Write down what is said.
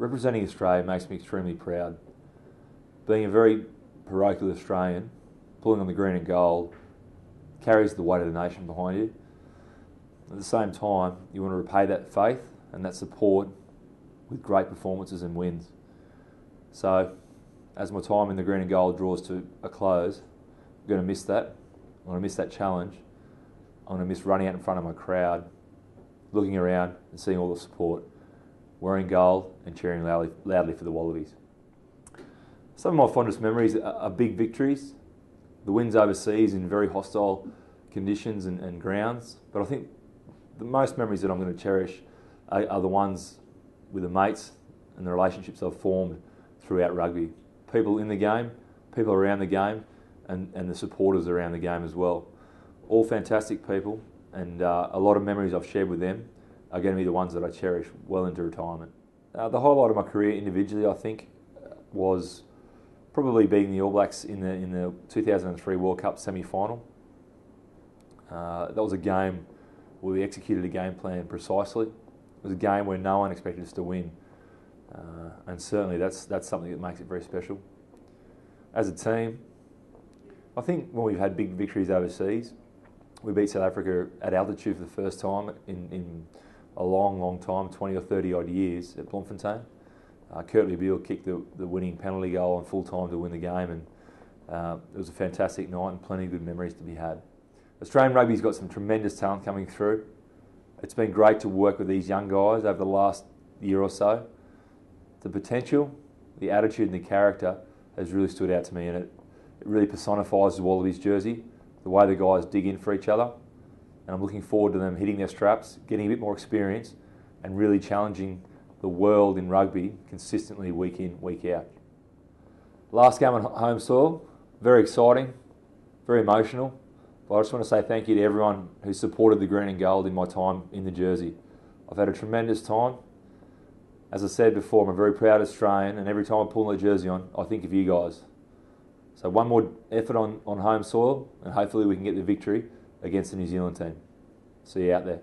representing Australia makes me extremely proud. Being a very parochial Australian, pulling on the green and gold carries the weight of the nation behind you. At the same time, you want to repay that faith and that support with great performances and wins. So, as my time in the green and gold draws to a close, I'm going to miss that. I'm going to miss that challenge. I'm going to miss running out in front of my crowd, looking around and seeing all the support, wearing gold and cheering loudly, loudly for the Wallabies. Some of my fondest memories are big victories, the wins overseas in very hostile conditions and, and grounds. But I think the most memories that I'm going to cherish are, are the ones with the mates and the relationships I've formed throughout rugby. People in the game, people around the game, and, and the supporters around the game as well. All fantastic people, and uh, a lot of memories I've shared with them are going to be the ones that I cherish well into retirement. Uh, the highlight of my career individually, I think, was probably being the All Blacks in the in the 2003 World Cup semi-final. Uh, that was a game where we executed a game plan precisely. It was a game where no one expected us to win, uh, and certainly that's that's something that makes it very special. As a team, I think when we've had big victories overseas, we beat South Africa at altitude for the first time in, in a long, long time, 20 or 30 odd years at Bloemfontein. Uh, Kurtley Beale kicked the, the winning penalty goal on full time to win the game, and uh, it was a fantastic night and plenty of good memories to be had. Australian rugby's got some tremendous talent coming through. It's been great to work with these young guys over the last year or so. The potential, the attitude, and the character has really stood out to me, and it, it really personifies the Wallabies jersey, the way the guys dig in for each other. And I'm looking forward to them hitting their straps, getting a bit more experience, and really challenging the world in rugby consistently week in, week out. Last game on home soil, very exciting, very emotional. But I just want to say thank you to everyone who supported the green and gold in my time in the jersey. I've had a tremendous time. As I said before, I'm a very proud Australian, and every time I pull the jersey on, I think of you guys. So one more effort on, on home soil, and hopefully we can get the victory against the New Zealand team. See you out there.